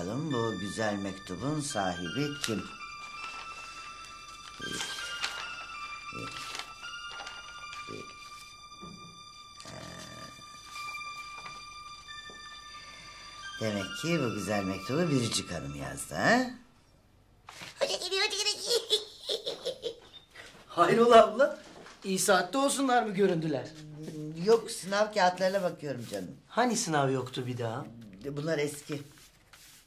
Bakalım bu güzel mektubun sahibi kim? Demek ki bu güzel mektubu Biricik Hanım yazdı ha? Hayrola abla? İyi saatte olsunlar mı göründüler? Yok sınav kağıtlarına bakıyorum canım. Hani sınav yoktu bir daha? Bunlar eski.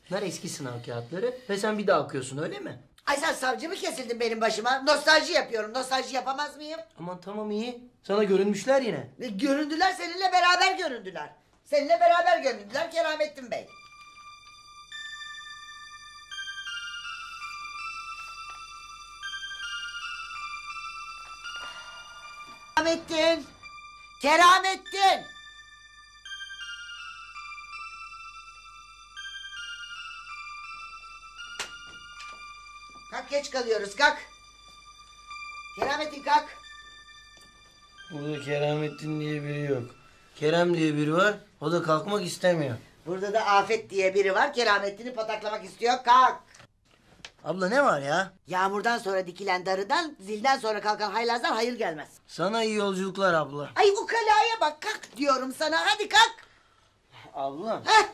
Bunlar eski sınav kağıtları ve sen bir daha okuyorsun öyle mi? Ay sen savcı mı kesildin benim başıma? Nostalji yapıyorum. Nostalji yapamaz mıyım? Aman tamam iyi. Sana görünmüşler yine. E, Göründüler seninle beraber göründüler. Seninle beraber göründüler Keramettin Bey. Keramettin. Keramettin. Kalk geç kalıyoruz kalk. Keramettin kalk. Burada Keramettin diye biri yok. Kerem diye biri var. O da kalkmak istemiyor. Burada da Afet diye biri var. Keramettin'i pataklamak istiyor. Kalk. Abla ne var ya? Yağmurdan sonra dikilen darıdan, zilden sonra kalkan haylazdan hayır gelmez. Sana iyi yolculuklar abla. Ay ukalaya bak kalk diyorum sana. Hadi kalk. Abla Heh.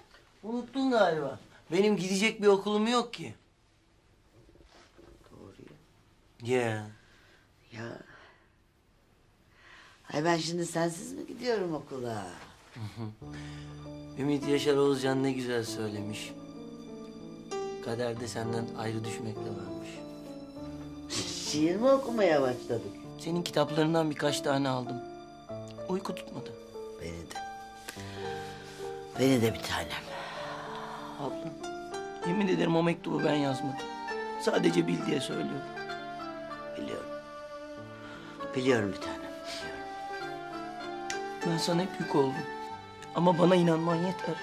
unuttun galiba. Benim gidecek bir okulum yok ki. Doğru Ya. Ya. Ay ben şimdi sensiz mi gidiyorum okula? Ümit Yaşar Oğuzcan ne güzel söylemiş. Kaderde senden ayrı düşmek de varmış. Şiir mi okumaya başladık? Senin kitaplarından birkaç tane aldım. Uyku tutmadı. Beni de. Beni de bir tanem. Abla, yemin ederim o mektubu ben yazmadım. Sadece bil diye söylüyorum. Biliyorum. Biliyorum bir tanem. Biliyorum. Ben sana hep yük oldum. Ama bana inanman yeter.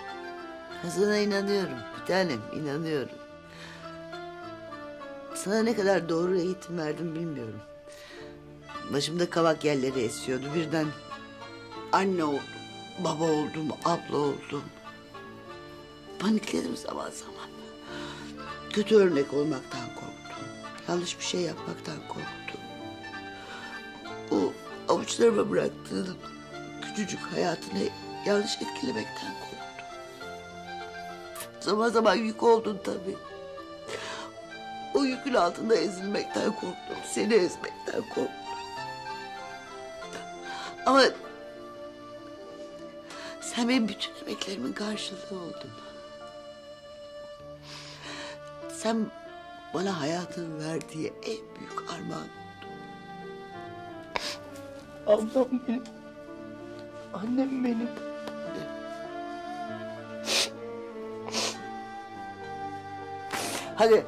Ben sana inanıyorum. Bir tanem inanıyorum. Sana ne kadar doğru eğitim verdim bilmiyorum. Başımda kavak yerleri esiyordu. Birden anne oldum, baba oldum, abla oldum. Panikledim zaman zaman. Kötü örnek olmaktan. Yanlış bir şey yapmaktan korktum. O avuçlarıma bıraktığın küçücük hayatını yanlış etkilemekten korktum. Zaman zaman yük oldun tabii. O yükün altında ezilmekten korktum. Seni ezmekten korktum. Ama sen benim bütün emeklerimin karşılığı oldun. Sen bana hayatın verdiği en büyük armağan. Ablam benim. Annem benim. Hadi.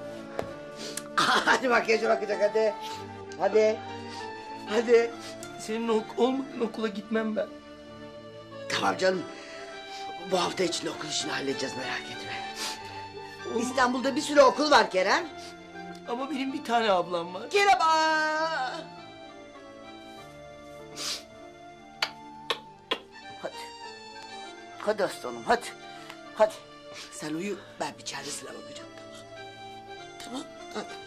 hadi makyajı bakacak hadi. Hadi. Hadi. Senin ok olmadığın okula gitmem ben. Tamam canım. Bu hafta içinde okul işini halledeceğiz merak etme. İstanbul'da bir sürü okul var Kerem. Ama benim bir tane ablam var. Kerem aa! Hadi. Hadi aslanım hadi. Hadi. Sen uyu ben bir çaresine bakacağım tamam. Tamam hadi.